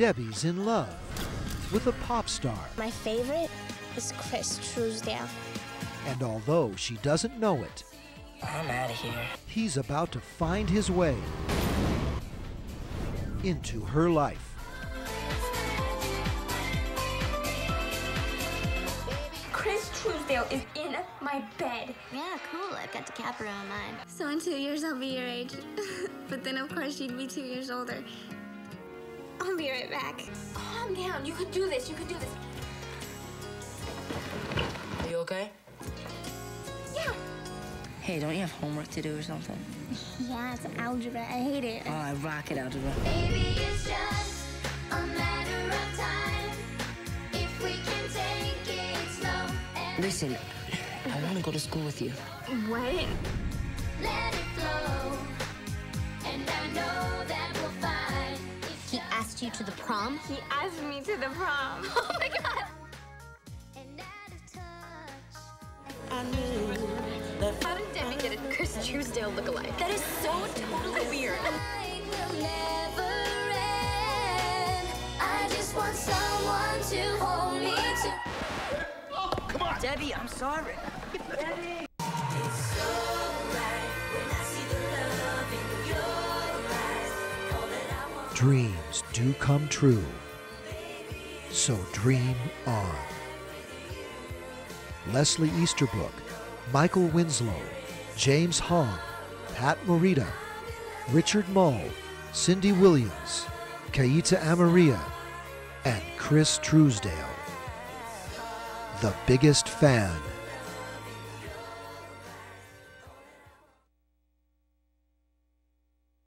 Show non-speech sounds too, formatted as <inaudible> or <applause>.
Debbie's in love with a pop star. My favorite is Chris Trousdale. And although she doesn't know it, I'm out of here. he's about to find his way into her life. Chris Trousdale is in my bed. Yeah, cool. I've got DiCaprio on mine. So in two years, I'll be your age. <laughs> but then, of course, you'd be two years older. I'll be right back. Calm down. You could do this. You could do this. Are you okay? Yeah. Hey, don't you have homework to do or something? Yeah, it's algebra. I hate it. Oh, I rock it, algebra. Maybe it's just a matter of time. If we can take it slow and Listen, I want to go to school with you. What? let it flow. And I know that we'll find. He asked you to the prom? He asked me to the prom. <laughs> Oh my god! And out of touch. How did Debbie get a Chris Trousdale look-alike? That is so totally weird. Life will never end. I just want someone to hold me to. Debbie, I'm sorry. Dreams do come true. So dream on. Leslie Easterbrook, Michael Winslow, James Hong, Pat Morita, Richard Moll, Cindy Williams, Kaila Amariah, and Chris Trousdale. The biggest fan